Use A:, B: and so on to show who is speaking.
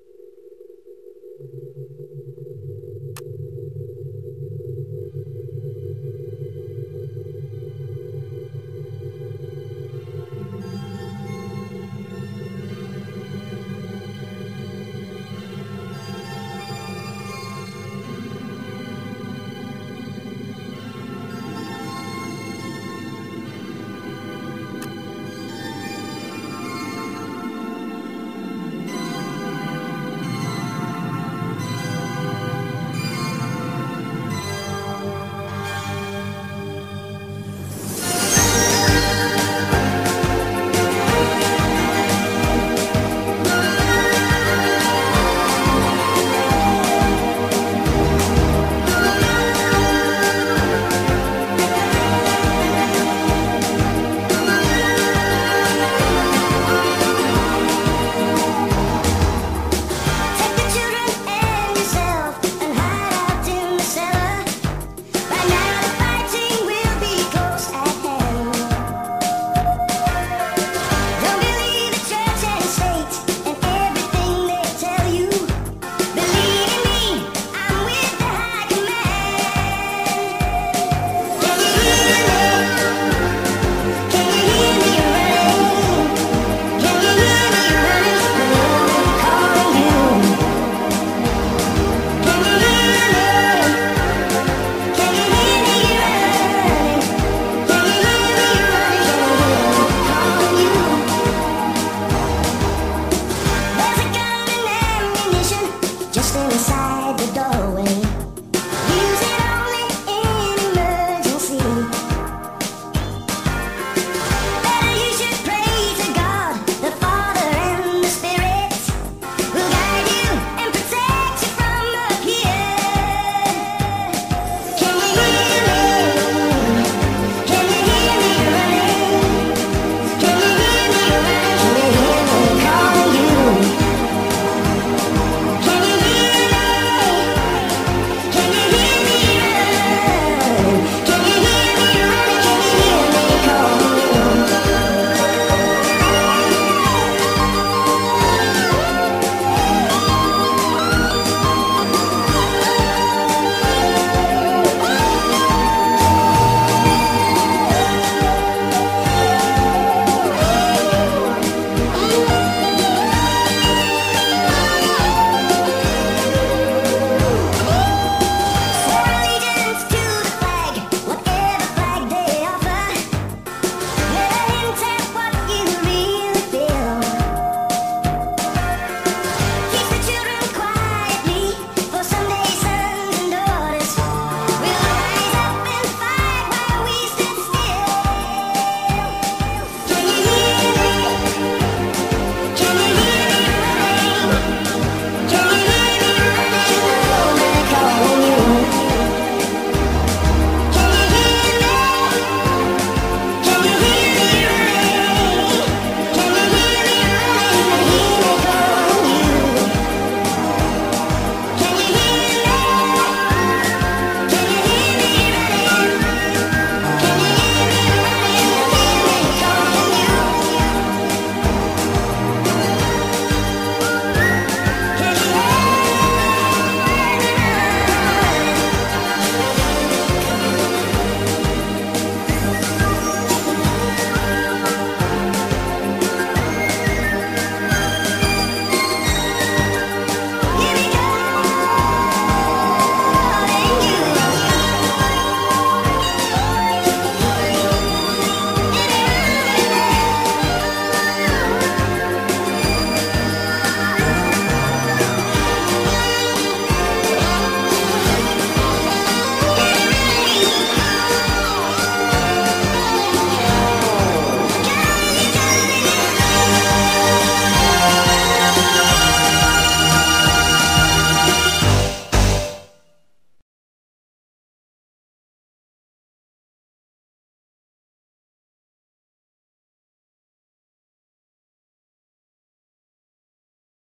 A: Thank you.
B: suicide